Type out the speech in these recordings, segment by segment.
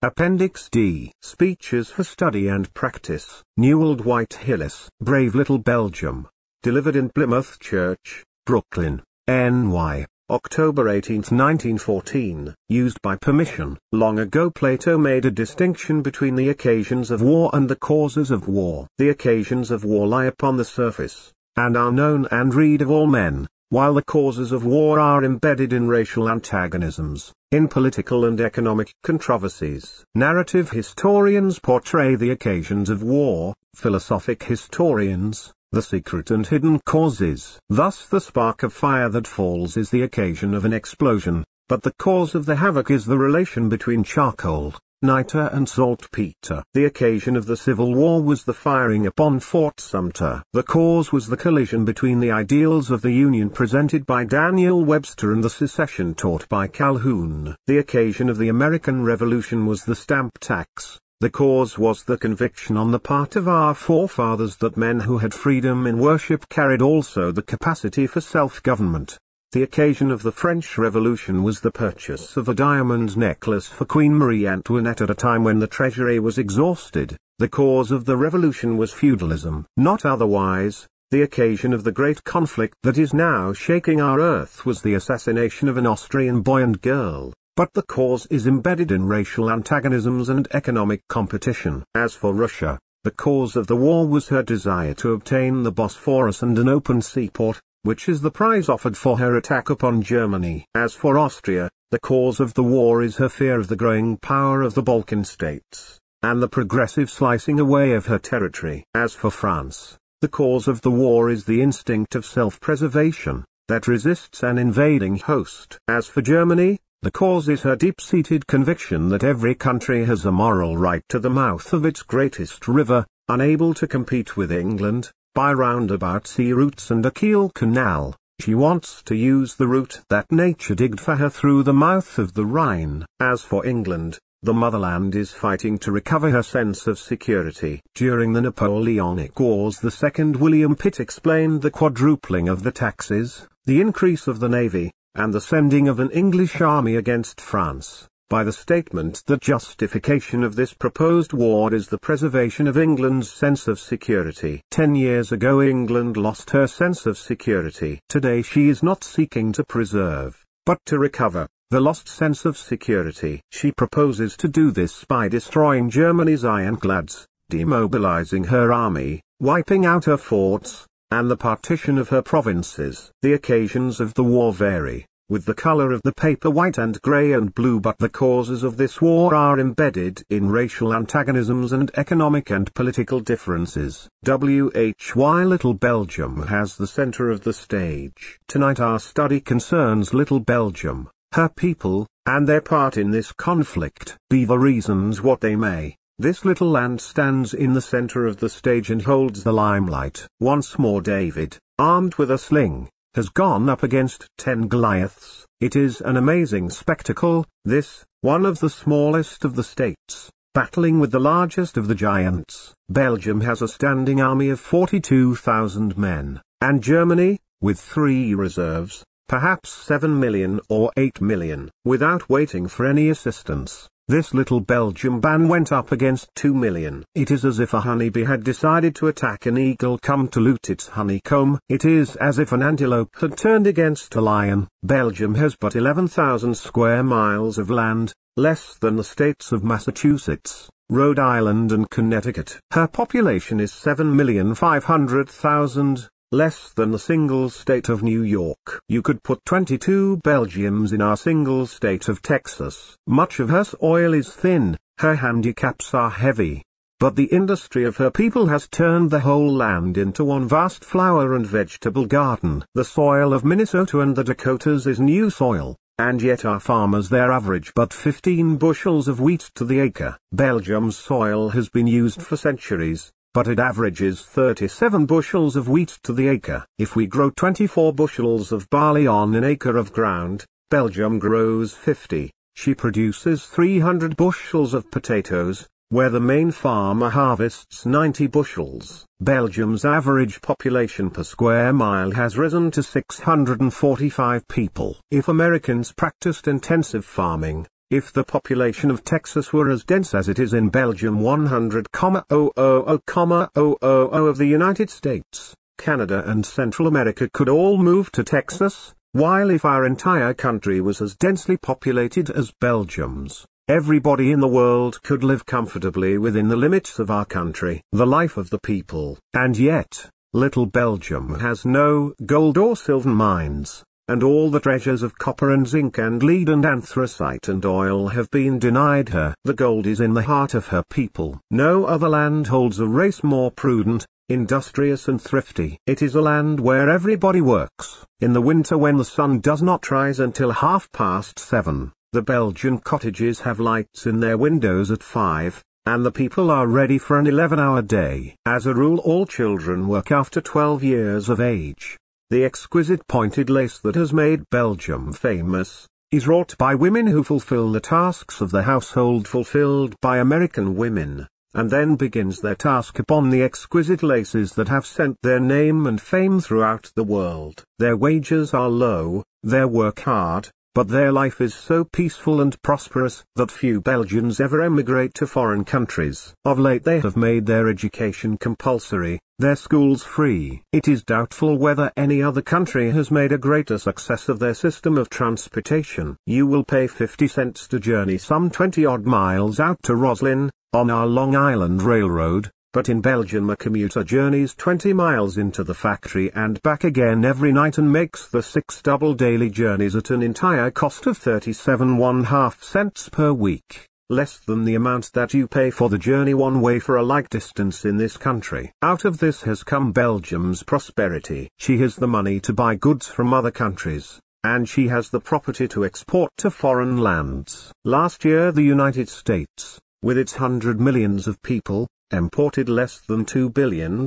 Appendix D. Speeches for Study and Practice. Newell Dwight Hillis. Brave Little Belgium. Delivered in Plymouth Church, Brooklyn, NY. October 18, 1914, used by permission. Long ago Plato made a distinction between the occasions of war and the causes of war. The occasions of war lie upon the surface, and are known and read of all men, while the causes of war are embedded in racial antagonisms, in political and economic controversies. Narrative historians portray the occasions of war, philosophic historians, the secret and hidden causes. Thus the spark of fire that falls is the occasion of an explosion, but the cause of the havoc is the relation between charcoal, niter and saltpeter. The occasion of the Civil War was the firing upon Fort Sumter. The cause was the collision between the ideals of the Union presented by Daniel Webster and the secession taught by Calhoun. The occasion of the American Revolution was the stamp tax. The cause was the conviction on the part of our forefathers that men who had freedom in worship carried also the capacity for self-government. The occasion of the French Revolution was the purchase of a diamond necklace for Queen Marie Antoinette at a time when the treasury was exhausted. The cause of the revolution was feudalism. Not otherwise, the occasion of the great conflict that is now shaking our earth was the assassination of an Austrian boy and girl. But the cause is embedded in racial antagonisms and economic competition. As for Russia, the cause of the war was her desire to obtain the Bosphorus and an open seaport, which is the prize offered for her attack upon Germany. As for Austria, the cause of the war is her fear of the growing power of the Balkan states, and the progressive slicing away of her territory. As for France, the cause of the war is the instinct of self-preservation, that resists an invading host. As for Germany, the cause is her deep-seated conviction that every country has a moral right to the mouth of its greatest river, unable to compete with England, by roundabout sea routes and a Kiel canal. She wants to use the route that nature digged for her through the mouth of the Rhine. As for England, the motherland is fighting to recover her sense of security. During the Napoleonic Wars the second William Pitt explained the quadrupling of the taxes, the increase of the navy, and the sending of an English army against France, by the statement that justification of this proposed war is the preservation of England's sense of security. Ten years ago England lost her sense of security. Today she is not seeking to preserve, but to recover, the lost sense of security. She proposes to do this by destroying Germany's ironclads, demobilizing her army, wiping out her forts, and the partition of her provinces. The occasions of the war vary, with the color of the paper white and gray and blue but the causes of this war are embedded in racial antagonisms and economic and political differences. W.H.Y. Little Belgium has the center of the stage. Tonight our study concerns Little Belgium, her people, and their part in this conflict. Be the reasons what they may, this little land stands in the center of the stage and holds the limelight. Once more David, armed with a sling, has gone up against ten Goliaths. It is an amazing spectacle, this, one of the smallest of the states, battling with the largest of the giants. Belgium has a standing army of 42,000 men, and Germany, with three reserves, perhaps 7 million or 8 million. Without waiting for any assistance, this little Belgium band went up against 2 million. It is as if a honeybee had decided to attack an eagle come to loot its honeycomb. It is as if an antelope had turned against a lion. Belgium has but 11,000 square miles of land, less than the states of Massachusetts, Rhode Island and Connecticut. Her population is 7,500,000, less than the single state of New York. You could put 22 Belgiums in our single state of Texas. Much of her soil is thin, her handicaps are heavy. But the industry of her people has turned the whole land into one vast flower and vegetable garden. The soil of Minnesota and the Dakotas is new soil, and yet our farmers there average but 15 bushels of wheat to the acre. Belgium's soil has been used for centuries, but it averages 37 bushels of wheat to the acre. If we grow 24 bushels of barley on an acre of ground, Belgium grows 50. She produces 300 bushels of potatoes, where the Maine farmer harvests 90 bushels. Belgium's average population per square mile has risen to 645 people. If Americans practiced intensive farming, If the population of Texas were as dense as it is in Belgium 100,000,000 of the United States, Canada and Central America could all move to Texas, while if our entire country was as densely populated as Belgium's, everybody in the world could live comfortably within the limits of our country. The life of the people. And yet, little Belgium has no gold or silver mines and all the treasures of copper and zinc and lead and anthracite and oil have been denied her. The gold is in the heart of her people. No other land holds a race more prudent, industrious and thrifty. It is a land where everybody works. In the winter when the sun does not rise until half past seven, the Belgian cottages have lights in their windows at five, and the people are ready for an 11-hour day. As a rule all children work after 12 years of age. The exquisite pointed lace that has made Belgium famous, is wrought by women who fulfill the tasks of the household fulfilled by American women, and then begins their task upon the exquisite laces that have sent their name and fame throughout the world. Their wages are low, their work hard, but their life is so peaceful and prosperous that few Belgians ever emigrate to foreign countries. Of late they have made their education compulsory, their schools free. It is doubtful whether any other country has made a greater success of their system of transportation. You will pay 50 cents to journey some 20 odd miles out to Roslyn, on our Long Island Railroad, but in Belgium a commuter journeys 20 miles into the factory and back again every night and makes the six double daily journeys at an entire cost of 37 half cents per week, less than the amount that you pay for the journey one way for a like distance in this country. Out of this has come Belgium's prosperity. She has the money to buy goods from other countries, and she has the property to export to foreign lands. Last year the United States, with its hundred millions of people, imported less than $2 billion,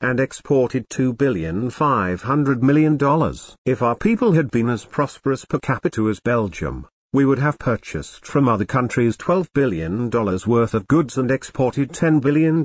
and exported $2 billion 500 million. If our people had been as prosperous per capita as Belgium, we would have purchased from other countries $12 billion worth of goods and exported $10 billion.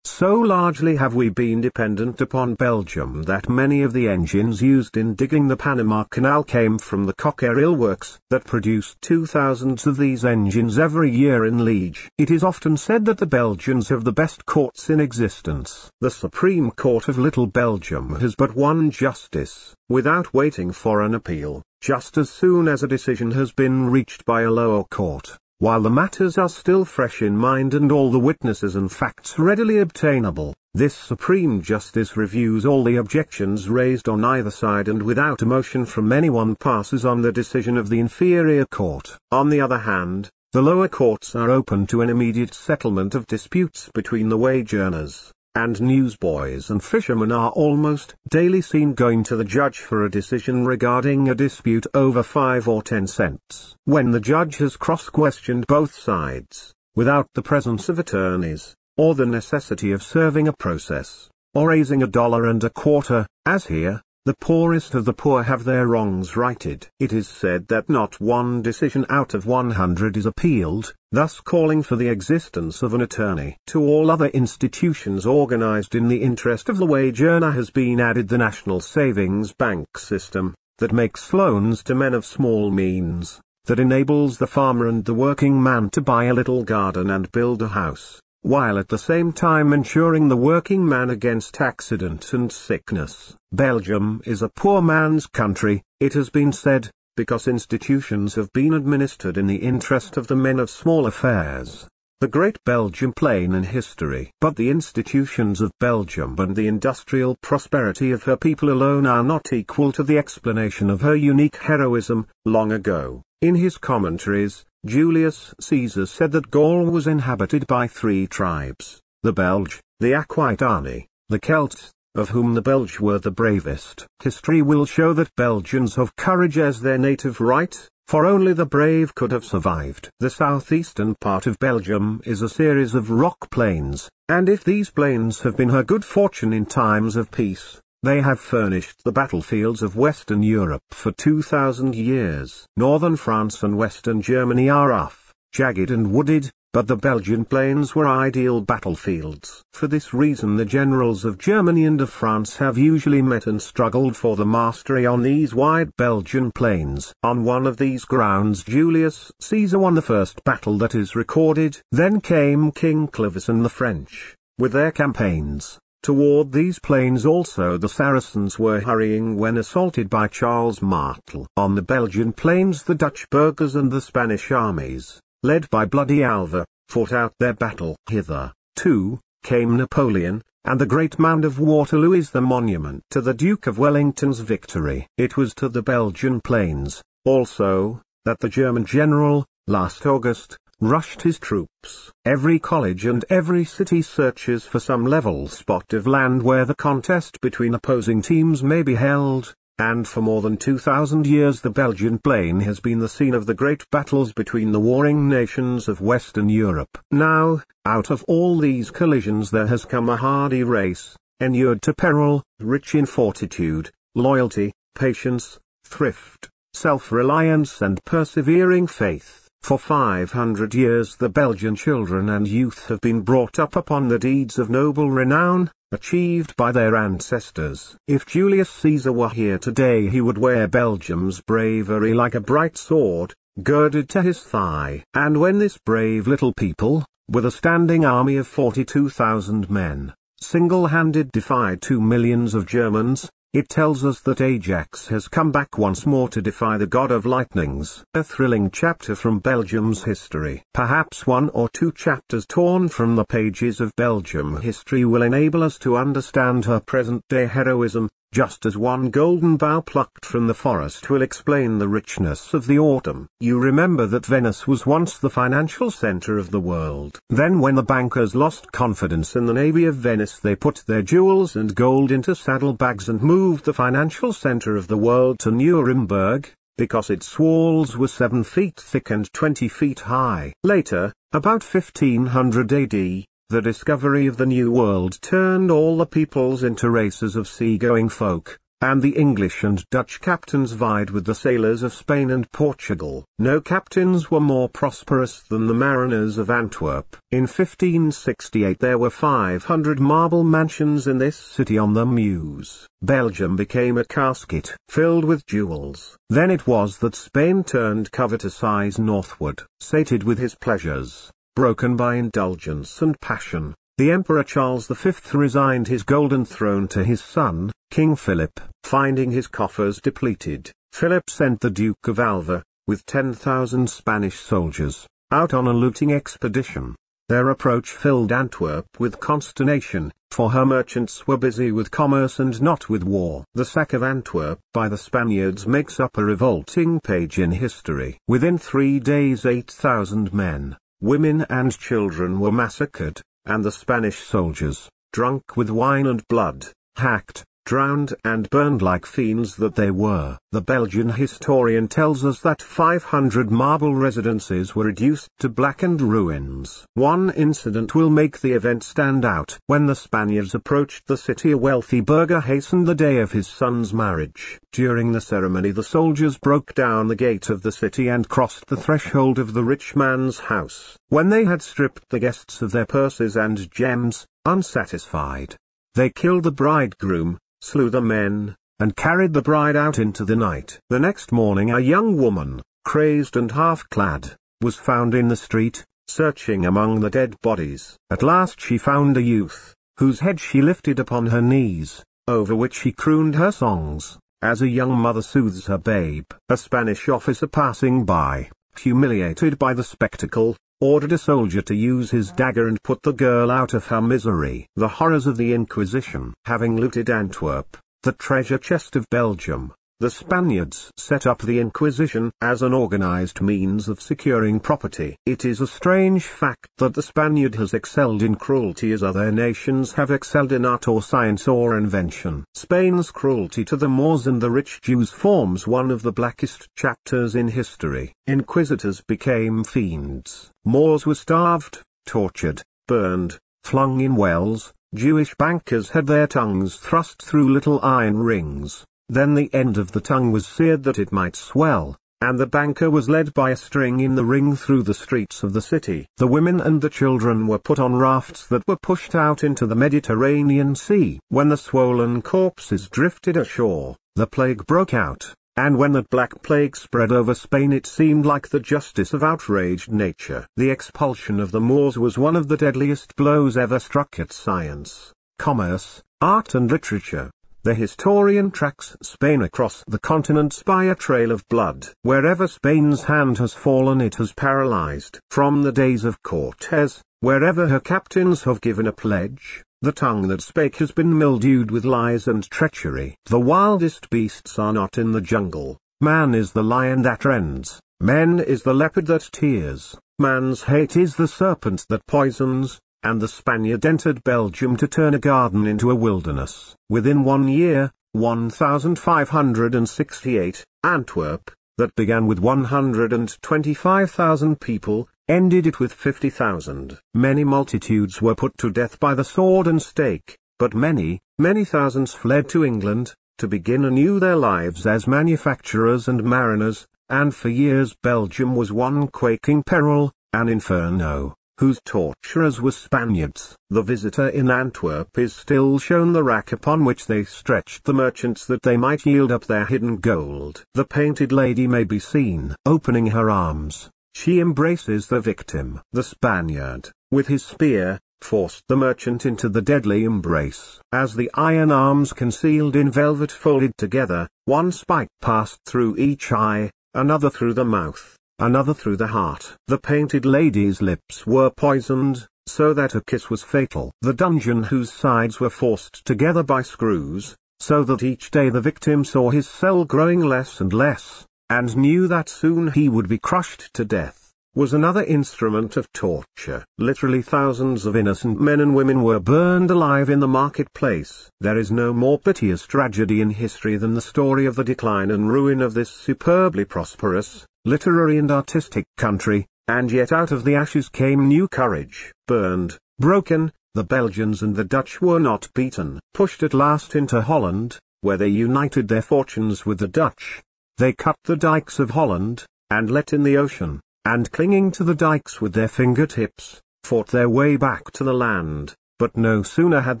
So largely have we been dependent upon Belgium that many of the engines used in digging the Panama Canal came from the Cockerill works that produced two thousands of these engines every year in Liege. It is often said that the Belgians have the best courts in existence. The Supreme Court of Little Belgium has but one justice, without waiting for an appeal just as soon as a decision has been reached by a lower court, while the matters are still fresh in mind and all the witnesses and facts readily obtainable, this Supreme Justice reviews all the objections raised on either side and without a motion from anyone passes on the decision of the inferior court. On the other hand, the lower courts are open to an immediate settlement of disputes between the wage earners and newsboys and fishermen are almost daily seen going to the judge for a decision regarding a dispute over 5 or 10 cents. When the judge has cross-questioned both sides, without the presence of attorneys, or the necessity of serving a process, or raising a dollar and a quarter, as here, the poorest of the poor have their wrongs righted. It is said that not one decision out of 100 is appealed, thus calling for the existence of an attorney. To all other institutions organized in the interest of the wage earner has been added the National Savings Bank system, that makes loans to men of small means, that enables the farmer and the working man to buy a little garden and build a house while at the same time ensuring the working man against accident and sickness. Belgium is a poor man's country, it has been said, because institutions have been administered in the interest of the men of small affairs. The great Belgium plain in history. But the institutions of Belgium and the industrial prosperity of her people alone are not equal to the explanation of her unique heroism, long ago. In his commentaries, Julius Caesar said that Gaul was inhabited by three tribes, the Belge, the Aquitani, the Celts, of whom the Belge were the bravest. History will show that Belgians have courage as their native right, for only the brave could have survived. The southeastern part of Belgium is a series of rock plains, and if these plains have been her good fortune in times of peace, they have furnished the battlefields of Western Europe for 2,000 years. Northern France and Western Germany are rough, jagged and wooded, but the Belgian plains were ideal battlefields. For this reason the generals of Germany and of France have usually met and struggled for the mastery on these wide Belgian plains. On one of these grounds Julius Caesar won the first battle that is recorded. Then came King Clovis and the French, with their campaigns. Toward these plains also the Saracens were hurrying when assaulted by Charles Martel. On the Belgian plains the Dutch burghers and the Spanish armies, led by bloody Alva, fought out their battle. Hither, too, came Napoleon, and the great mound of Waterloo is the monument to the Duke of Wellington's victory. It was to the Belgian plains, also, that the German general, last August, rushed his troops. Every college and every city searches for some level spot of land where the contest between opposing teams may be held, and for more than 2,000 years the Belgian plain has been the scene of the great battles between the warring nations of Western Europe. Now, out of all these collisions there has come a hardy race, inured to peril, rich in fortitude, loyalty, patience, thrift, self-reliance and persevering faith. For 500 years the Belgian children and youth have been brought up upon the deeds of noble renown, achieved by their ancestors. If Julius Caesar were here today he would wear Belgium's bravery like a bright sword, girded to his thigh. And when this brave little people, with a standing army of 42,000 men, single-handed defied two millions of Germans, it tells us that Ajax has come back once more to defy the god of lightnings. A thrilling chapter from Belgium's history. Perhaps one or two chapters torn from the pages of Belgium history will enable us to understand her present-day heroism, just as one golden bough plucked from the forest will explain the richness of the autumn. You remember that Venice was once the financial center of the world. Then when the bankers lost confidence in the navy of Venice they put their jewels and gold into saddlebags and moved the financial center of the world to Nuremberg, because its walls were 7 feet thick and 20 feet high. Later, about 1500 AD, the discovery of the New World turned all the peoples into races of sea-going folk, and the English and Dutch captains vied with the sailors of Spain and Portugal. No captains were more prosperous than the mariners of Antwerp. In 1568 there were 500 marble mansions in this city on the Meuse. Belgium became a casket filled with jewels. Then it was that Spain turned covetous eyes northward, sated with his pleasures broken by indulgence and passion, the Emperor Charles V resigned his golden throne to his son, King Philip. Finding his coffers depleted, Philip sent the Duke of Alva, with 10,000 Spanish soldiers, out on a looting expedition. Their approach filled Antwerp with consternation, for her merchants were busy with commerce and not with war. The sack of Antwerp by the Spaniards makes up a revolting page in history. Within three days 8,000 men, Women and children were massacred, and the Spanish soldiers, drunk with wine and blood, hacked, drowned and burned like fiends that they were. The Belgian historian tells us that 500 marble residences were reduced to blackened ruins. One incident will make the event stand out. When the Spaniards approached the city a wealthy burgher hastened the day of his son's marriage. During the ceremony the soldiers broke down the gate of the city and crossed the threshold of the rich man's house. When they had stripped the guests of their purses and gems, unsatisfied, they killed the bridegroom, slew the men, and carried the bride out into the night. The next morning a young woman, crazed and half-clad, was found in the street, searching among the dead bodies. At last she found a youth, whose head she lifted upon her knees, over which she crooned her songs, as a young mother soothes her babe. A Spanish officer passing by, humiliated by the spectacle, ordered a soldier to use his dagger and put the girl out of her misery. The horrors of the Inquisition. Having looted Antwerp, the treasure chest of Belgium, the Spaniards set up the Inquisition as an organized means of securing property. It is a strange fact that the Spaniard has excelled in cruelty as other nations have excelled in art or science or invention. Spain's cruelty to the Moors and the rich Jews forms one of the blackest chapters in history. Inquisitors became fiends. Moors were starved, tortured, burned, flung in wells, Jewish bankers had their tongues thrust through little iron rings. Then the end of the tongue was seared that it might swell, and the banker was led by a string in the ring through the streets of the city. The women and the children were put on rafts that were pushed out into the Mediterranean Sea. When the swollen corpses drifted ashore, the plague broke out, and when that black plague spread over Spain it seemed like the justice of outraged nature. The expulsion of the Moors was one of the deadliest blows ever struck at science, commerce, art and literature. The historian tracks Spain across the continents by a trail of blood. Wherever Spain's hand has fallen it has paralyzed. From the days of Cortes, wherever her captains have given a pledge, the tongue that spake has been mildewed with lies and treachery. The wildest beasts are not in the jungle. Man is the lion that rends. Man is the leopard that tears. Man's hate is the serpent that poisons, and the Spaniard entered Belgium to turn a garden into a wilderness. Within one year, 1568, Antwerp, that began with 125,000 people, ended it with 50,000. Many multitudes were put to death by the sword and stake, but many, many thousands fled to England, to begin anew their lives as manufacturers and mariners, and for years Belgium was one quaking peril, an inferno whose torturers were Spaniards. The visitor in Antwerp is still shown the rack upon which they stretched the merchants that they might yield up their hidden gold. The painted lady may be seen opening her arms. She embraces the victim. The Spaniard, with his spear, forced the merchant into the deadly embrace. As the iron arms concealed in velvet folded together, one spike passed through each eye, another through the mouth another through the heart. The painted lady's lips were poisoned, so that a kiss was fatal. The dungeon whose sides were forced together by screws, so that each day the victim saw his cell growing less and less, and knew that soon he would be crushed to death, was another instrument of torture. Literally thousands of innocent men and women were burned alive in the marketplace. There is no more piteous tragedy in history than the story of the decline and ruin of this superbly prosperous, literary and artistic country, and yet out of the ashes came new courage. Burned, broken, the Belgians and the Dutch were not beaten. Pushed at last into Holland, where they united their fortunes with the Dutch, they cut the dikes of Holland, and let in the ocean, and clinging to the dikes with their fingertips, fought their way back to the land. But no sooner had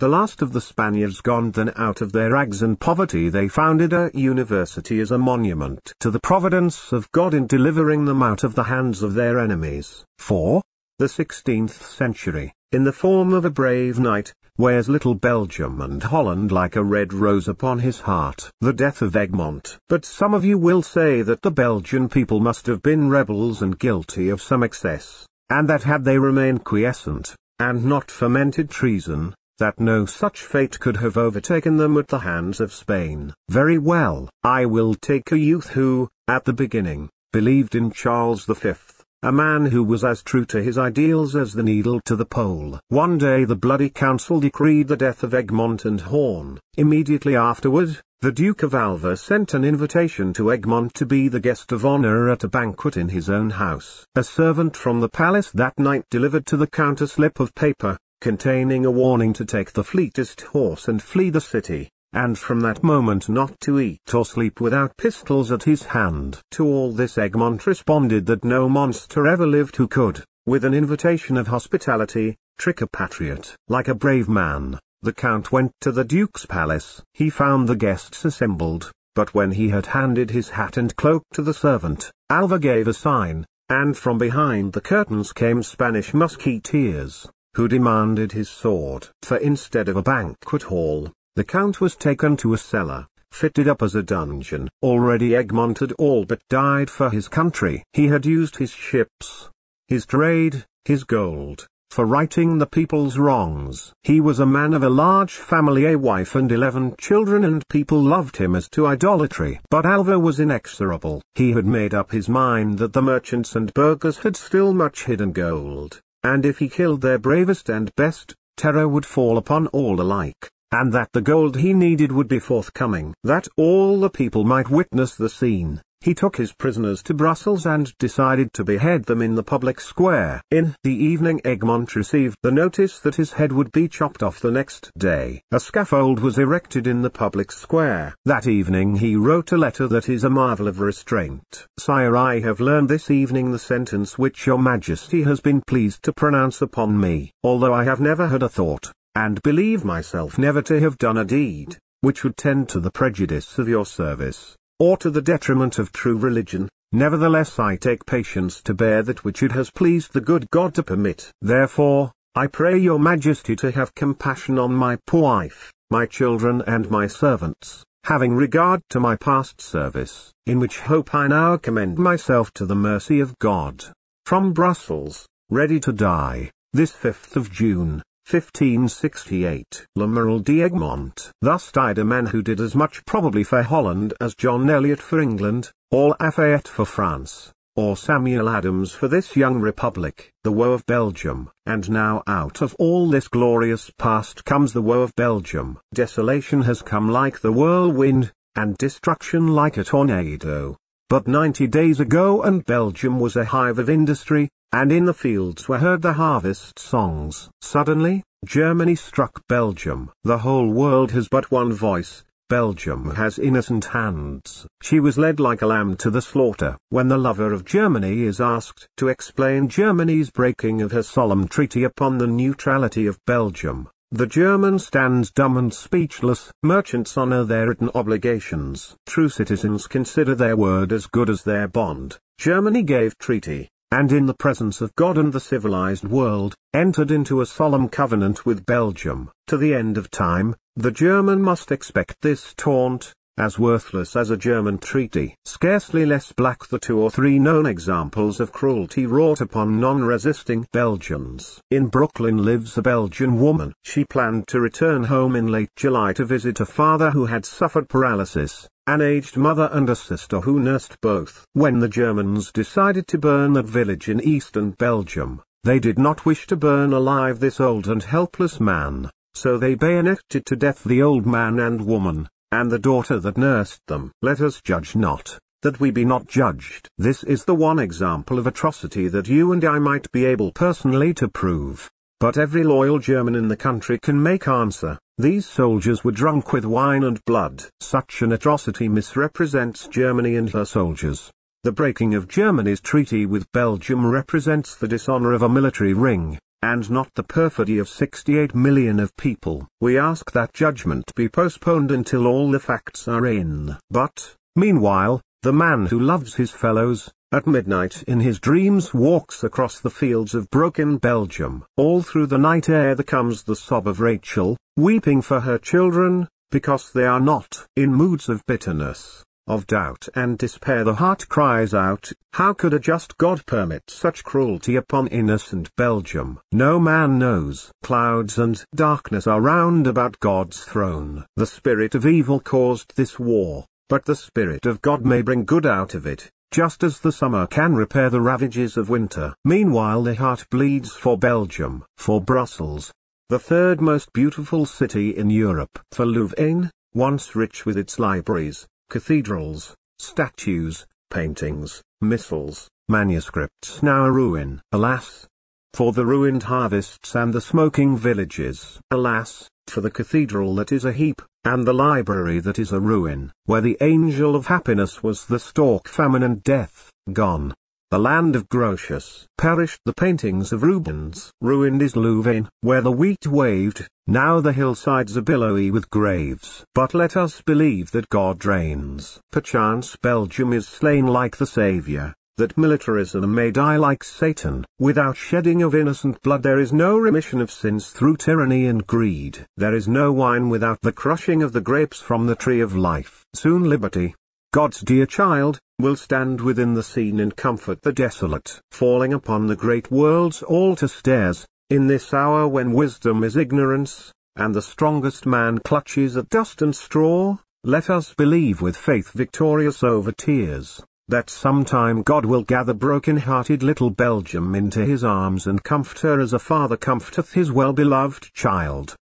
the last of the Spaniards gone than out of their rags and poverty they founded a university as a monument to the providence of God in delivering them out of the hands of their enemies. 4. The 16th century, in the form of a brave knight, wears little Belgium and Holland like a red rose upon his heart. The death of Egmont. But some of you will say that the Belgian people must have been rebels and guilty of some excess, and that had they remained quiescent, and not fermented treason, that no such fate could have overtaken them at the hands of Spain. Very well, I will take a youth who, at the beginning, believed in Charles V, a man who was as true to his ideals as the needle to the pole. One day the bloody council decreed the death of Egmont and Horn. Immediately afterward, the Duke of Alva sent an invitation to Egmont to be the guest of honor at a banquet in his own house. A servant from the palace that night delivered to the count a slip of paper, containing a warning to take the fleetest horse and flee the city, and from that moment not to eat or sleep without pistols at his hand. To all this Egmont responded that no monster ever lived who could, with an invitation of hospitality, trick a patriot. Like a brave man, the Count went to the Duke's palace. He found the guests assembled, but when he had handed his hat and cloak to the servant, Alva gave a sign, and from behind the curtains came Spanish musketeers, who demanded his sword. For instead of a banquet hall, the Count was taken to a cellar, fitted up as a dungeon. Already Egmont had all but died for his country. He had used his ships, his trade, his gold, for righting the people's wrongs. He was a man of a large family a wife and eleven children and people loved him as to idolatry. But Alva was inexorable. He had made up his mind that the merchants and burghers had still much hidden gold, and if he killed their bravest and best, terror would fall upon all alike. And that the gold he needed would be forthcoming. That all the people might witness the scene, he took his prisoners to Brussels and decided to behead them in the public square. In the evening Egmont received the notice that his head would be chopped off the next day. A scaffold was erected in the public square. That evening he wrote a letter that is a marvel of restraint. Sire I have learned this evening the sentence which your majesty has been pleased to pronounce upon me, although I have never had a thought, and believe myself never to have done a deed, which would tend to the prejudice of your service or to the detriment of true religion, nevertheless I take patience to bear that which it has pleased the good God to permit. Therefore, I pray your majesty to have compassion on my poor wife, my children and my servants, having regard to my past service, in which hope I now commend myself to the mercy of God. From Brussels, ready to die, this 5th of June, 1568. Lamoral d'Egmont. Thus died a man who did as much probably for Holland as John Eliot for England, or Lafayette for France, or Samuel Adams for this young republic, the woe of Belgium. And now out of all this glorious past comes the woe of Belgium. Desolation has come like the whirlwind, and destruction like a tornado. But ninety days ago and Belgium was a hive of industry, and in the fields were heard the harvest songs. Suddenly, Germany struck Belgium. The whole world has but one voice, Belgium has innocent hands. She was led like a lamb to the slaughter. When the lover of Germany is asked to explain Germany's breaking of her solemn treaty upon the neutrality of Belgium, the German stands dumb and speechless. Merchants honor their written obligations. True citizens consider their word as good as their bond. Germany gave treaty and in the presence of God and the civilized world, entered into a solemn covenant with Belgium. To the end of time, the German must expect this taunt, as worthless as a German treaty. Scarcely less black the two or three known examples of cruelty wrought upon non-resisting Belgians. In Brooklyn lives a Belgian woman. She planned to return home in late July to visit a father who had suffered paralysis an aged mother and a sister who nursed both. When the Germans decided to burn that village in eastern Belgium, they did not wish to burn alive this old and helpless man, so they bayoneted to death the old man and woman, and the daughter that nursed them. Let us judge not, that we be not judged. This is the one example of atrocity that you and I might be able personally to prove. But every loyal German in the country can make answer, these soldiers were drunk with wine and blood. Such an atrocity misrepresents Germany and her soldiers. The breaking of Germany's treaty with Belgium represents the dishonor of a military ring, and not the perfidy of 68 million of people. We ask that judgment be postponed until all the facts are in. But, meanwhile, the man who loves his fellows, at midnight in his dreams walks across the fields of broken Belgium. All through the night air there comes the sob of Rachel, weeping for her children, because they are not. In moods of bitterness, of doubt and despair the heart cries out, How could a just God permit such cruelty upon innocent Belgium? No man knows. Clouds and darkness are round about God's throne. The spirit of evil caused this war, but the spirit of God may bring good out of it just as the summer can repair the ravages of winter. Meanwhile the heart bleeds for Belgium, for Brussels, the third most beautiful city in Europe. For Louvain, once rich with its libraries, cathedrals, statues, paintings, missals, manuscripts now a ruin. Alas! For the ruined harvests and the smoking villages. Alas, for the cathedral that is a heap, and the library that is a ruin, where the angel of happiness was the stork famine and death, gone. The land of Grotius. Perished the paintings of Rubens. Ruined is Louvain, where the wheat waved, now the hillsides are billowy with graves. But let us believe that God reigns. Perchance Belgium is slain like the Saviour, that militarism may die like Satan. Without shedding of innocent blood there is no remission of sins through tyranny and greed. There is no wine without the crushing of the grapes from the tree of life. Soon liberty, God's dear child, will stand within the scene and comfort the desolate. Falling upon the great world's altar stairs, in this hour when wisdom is ignorance, and the strongest man clutches at dust and straw, let us believe with faith victorious over tears that sometime God will gather broken-hearted little Belgium into his arms and comfort her as a father comforteth his well-beloved child.